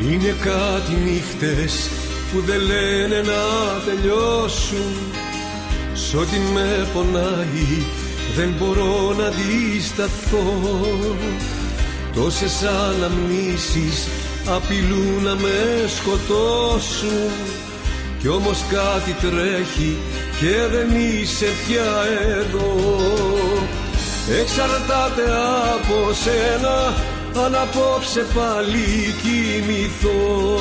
Είναι κάτι νύχτες που δεν λένε να τελειώσουν. Σ' ό,τι με πονάει δεν μπορώ να αντισταθώ. Τόσες αναμνήσεις απειλούν να με σκοτώσουν. Κι όμως κάτι τρέχει και δεν είσαι πια εδώ. Εξαρτάται από σένα αν απόψε πάλι κοιμηθώ.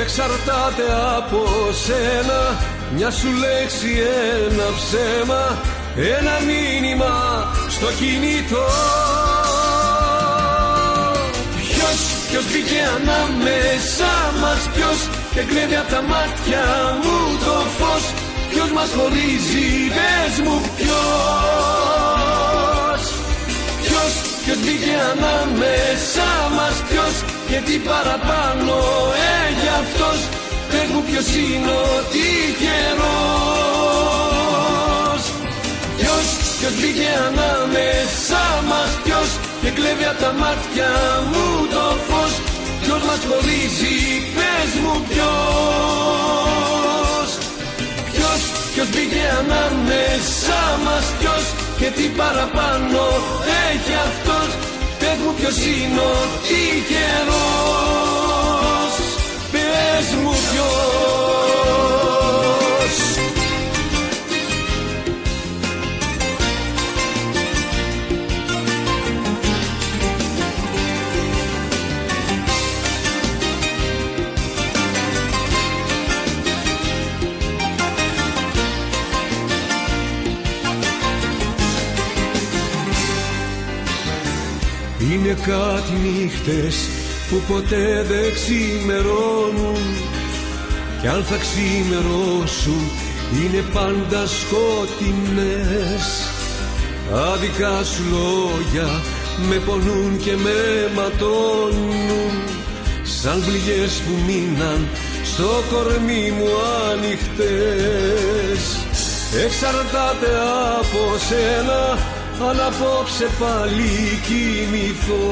Εξαρτάται από σένα μια σου λέξη, ένα ψέμα ένα μήνυμα στο κινητό. Ποιος, ποιος μπήκε ανάμεσά μας Ποιος και κλέβει από τα μάτια μου το φως Ποιος μας χωρίζει, πες ποιος μπήκε ανάμεσά μας Ποιος και τι παραπάνω έχει αυτός Πες μου ποιος είναι ο τυχερός Ποιος, ποιος μπήκε ανάμεσά μας Ποιος και κλέβει από τα μάτια μου το φως. Ποιος μας χωρίζει, πες μου ποιος. Ποιος, ποιος μπήκε ανάμεσά μας Ποιος και τι παραπάνω ποιος είναι ο τυχερός Είναι κάτι νύχτες που ποτέ δεν ξημερώνουν. Κι αν θα ξημερώσουν είναι πάντα σκότεινες Άδικα σου λόγια με πονούν και με ματώνουν. Σαν πληγές που μείναν στο κορμί μου ανοιχτές Εξαρτάται από σένα αν απόψε πάλι κοιμηθώ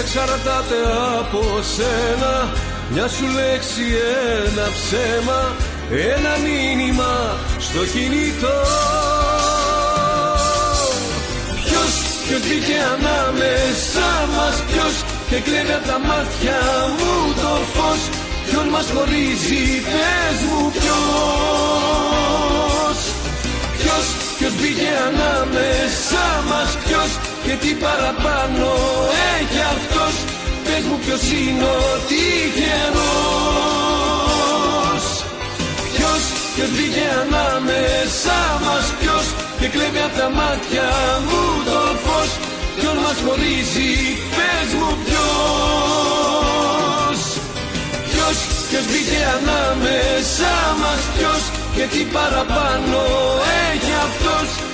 Εξαρτάται από σένα μια σου λέξη, ένα ψέμα ένα μήνυμα στο κινητό. Ποιος, ποιος μπήκε ανάμεσά μας Ποιος και κλέβει από τα μάτια μου το φως Ποιον μας χωρίζει, πες μου ποιος. Ποιος, ποιος μπήκε ανάμεσά μας Ποιος και τι παραπάνω έχει αυτός. Πες μου ποιος είναι ο τυχερός. Ποιος, ποιος μπήκε ανάμεσά μας Ποιος και κλέβει από τα μάτια ανάμεσά μας Ποιος και τι παραπάνω έχει αυτός